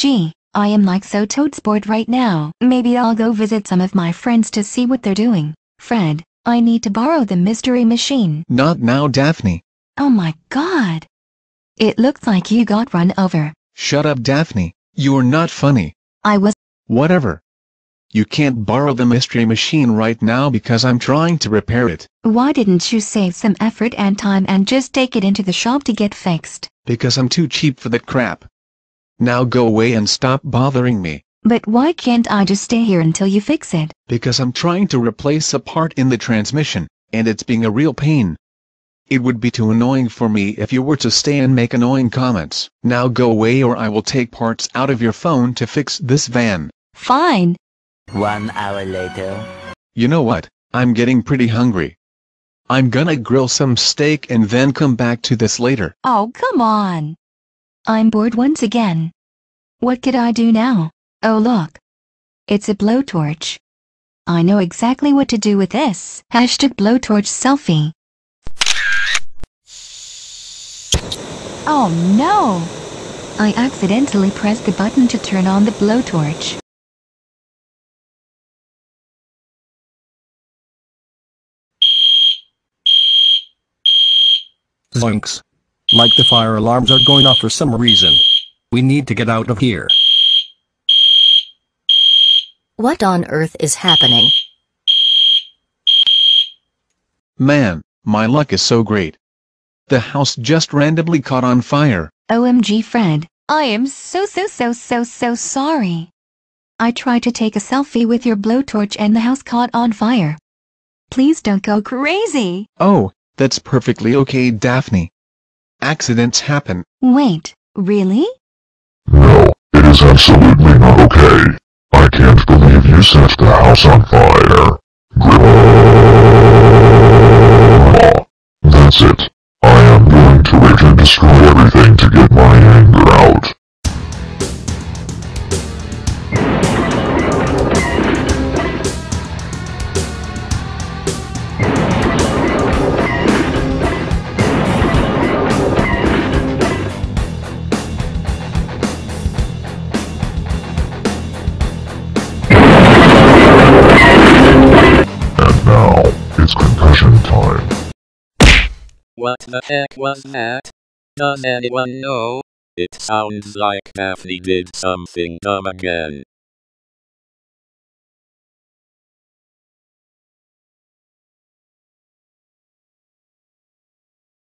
OMG, I am like so totes bored right now. Maybe I'll go visit some of my friends to see what they're doing. Fred, I need to borrow the mystery machine. Not now Daphne. Oh my god. It looks like you got run over. Shut up Daphne. You're not funny. I was Whatever. You can't borrow the mystery machine right now because I'm trying to repair it. Why didn't you save some effort and time and just take it into the shop to get fixed? Because I'm too cheap for that crap. Now go away and stop bothering me. But why can't I just stay here until you fix it? Because I'm trying to replace a part in the transmission, and it's being a real pain. It would be too annoying for me if you were to stay and make annoying comments. Now go away or I will take parts out of your phone to fix this van. Fine. One hour later. You know what? I'm getting pretty hungry. I'm gonna grill some steak and then come back to this later. Oh, come on. I'm bored once again. What could I do now? Oh, look. It's a blowtorch. I know exactly what to do with this. Hashtag blowtorch selfie. Oh no! I accidentally pressed the button to turn on the blowtorch. Zoinks. Like the fire alarms are going off for some reason. We need to get out of here. What on earth is happening? Man, my luck is so great. The house just randomly caught on fire. OMG Fred, I am so so so so so sorry. I tried to take a selfie with your blowtorch and the house caught on fire. Please don't go crazy. Oh, that's perfectly okay Daphne. Accidents happen. Wait, really? No, it is absolutely not okay. I can't believe you set the house on fire. Grandma. That's it. I am going to rage and destroy everything What the heck was that? Does anyone know? It sounds like Daphne did something dumb again.